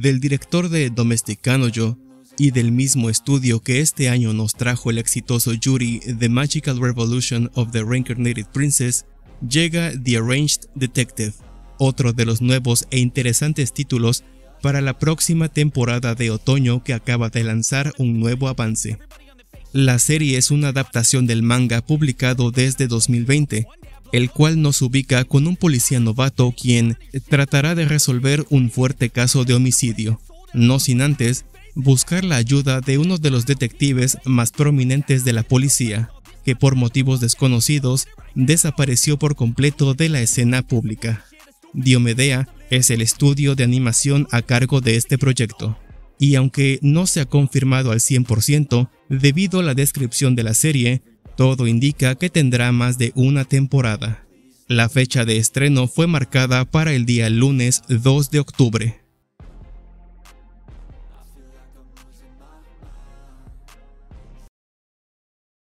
del director de Domestic Kanojo y del mismo estudio que este año nos trajo el exitoso Yuri The Magical Revolution of the Reincarnated Princess, llega The Arranged Detective, otro de los nuevos e interesantes títulos para la próxima temporada de otoño que acaba de lanzar un nuevo avance. La serie es una adaptación del manga publicado desde 2020, el cual nos ubica con un policía novato quien tratará de resolver un fuerte caso de homicidio, no sin antes buscar la ayuda de uno de los detectives más prominentes de la policía, que por motivos desconocidos desapareció por completo de la escena pública. Diomedea es el estudio de animación a cargo de este proyecto, y aunque no se ha confirmado al 100%, debido a la descripción de la serie, todo indica que tendrá más de una temporada. La fecha de estreno fue marcada para el día lunes 2 de octubre.